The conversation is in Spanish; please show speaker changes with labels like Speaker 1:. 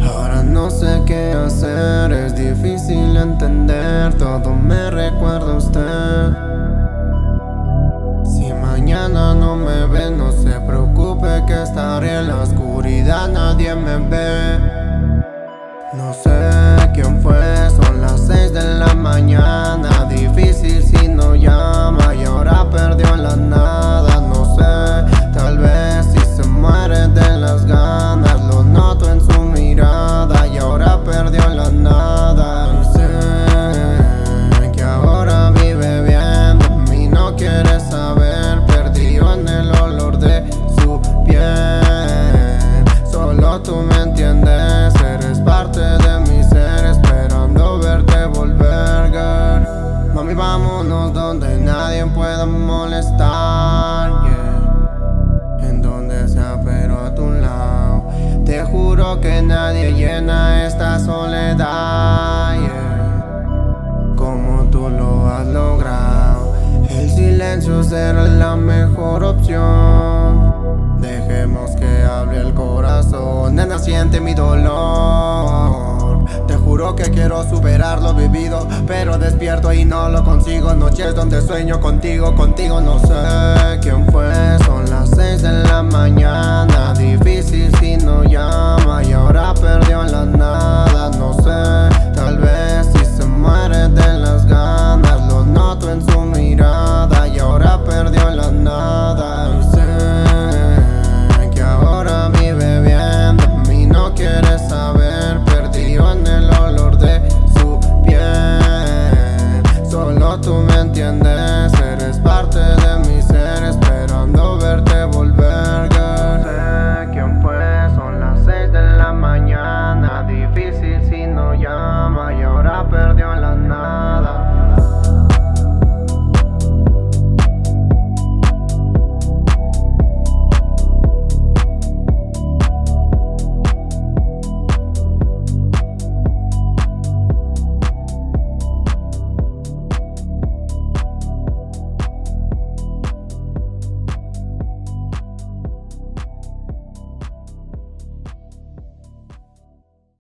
Speaker 1: Ahora no sé qué hacer, es difícil entender, todo me recuerda a usted. Mañana no me ve, no se preocupe que estaré en la oscuridad, nadie me ve. No sé quién fue, son las seis de la mañana, donde nadie pueda molestar. En donde sea, pero a tu lado. Te juro que nadie llena esta soledad, yeah. Como tú lo has logrado. El silencio será la mejor opción. Dejemos que hable el corazón. Nena, siente mi dolor. Juro que quiero superar lo vivido. Pero despierto y no lo consigo. Noches donde sueño contigo, contigo no sé quién fue. Son las seis de la mañana. Difícil entiendes Eres parte de mi ser Esperando verte volver, girl. No sé quién fue, pues son las 6 de la mañana